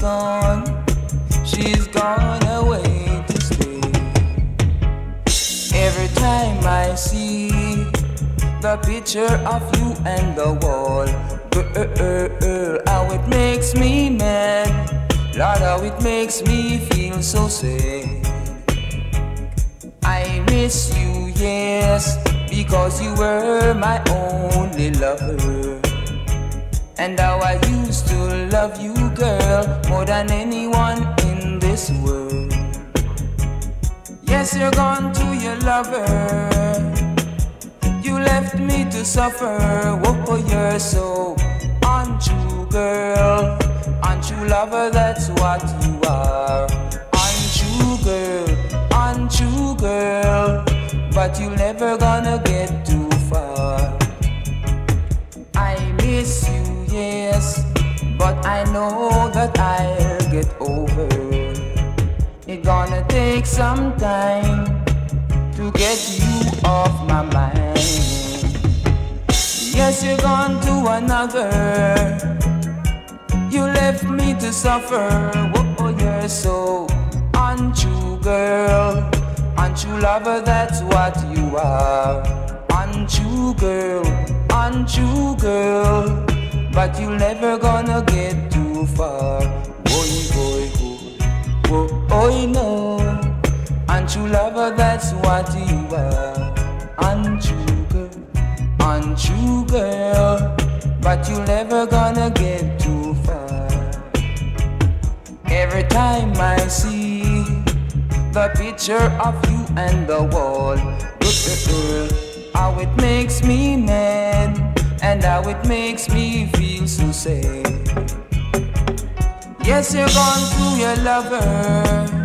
gone, she's gone away to stay. Every time I see the picture of you and the wall, girl, how it makes me mad. Lord, how it makes me feel so sad. I miss you, yes, because you were my only lover. And how I used to love you, girl, more than anyone in this world. Yes, you're gone to your lover. You left me to suffer. Whoa, you're so untrue, girl. Untrue lover, that's what you are. But I know that I'll get over. It's gonna take some time to get you off my mind. Yes, you're gone to another. You left me to suffer. Oh, oh you're so untrue, girl. Untrue lover, that's what you are. Untrue girl, untrue girl. But you're never gonna get too far. Boy, boy, boy. Oh, no. Untrue lover, that's what you are. Untrue untrue girl, aunt you girl, but you're never gonna get too far. Every time I see the picture of you and the wall, girl, how it makes me mad, and how it makes me feel so sad. Yes, you're gone to your lover.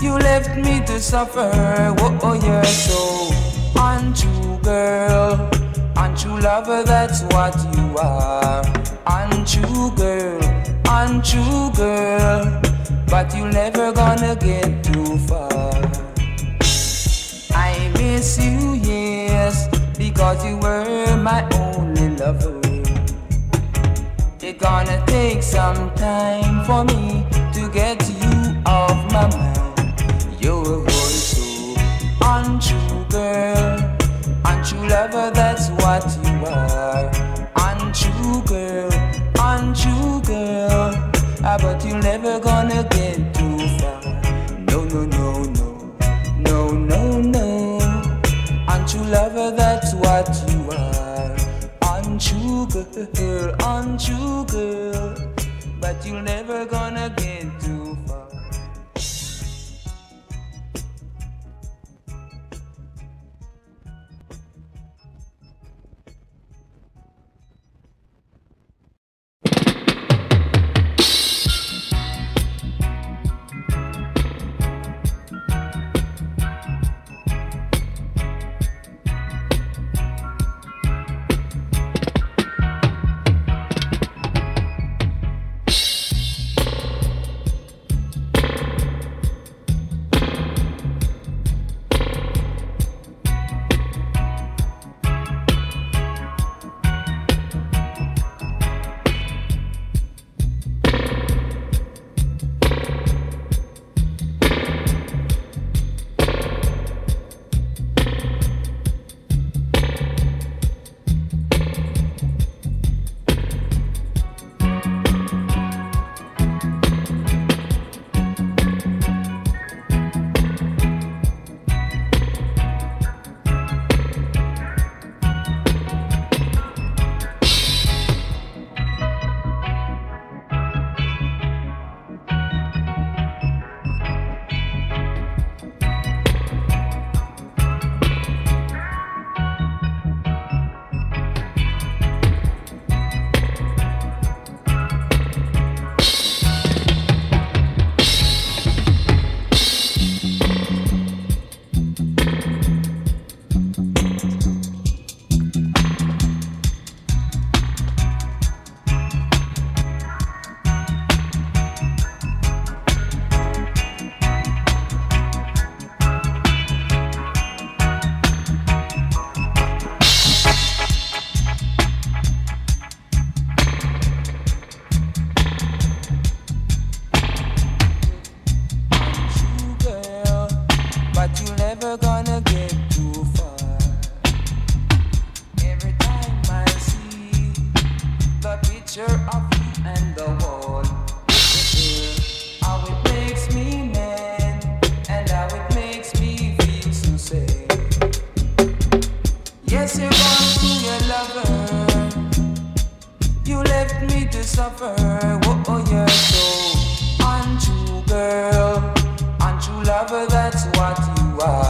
You left me to suffer. Whoa, oh, you're so untrue girl, untrue lover, that's what you are. Untrue girl, untrue girl, but you're never gonna get too for me to get you off my mind. You're a so untrue, girl. Untrue lover, that's what you are. Untrue girl, untrue girl. Ah, but you're never gonna get too far. No, no, no, no, no, no, no. Untrue lover, that's what you are. Untrue girl, untrue girl. But you're never gonna get too picture of you and the wall. How it makes me mad, and how it makes me feel so sad. Yes, you want to your lover. You left me to suffer. Oh, you're so untrue, girl. Untrue lover, that's what you are.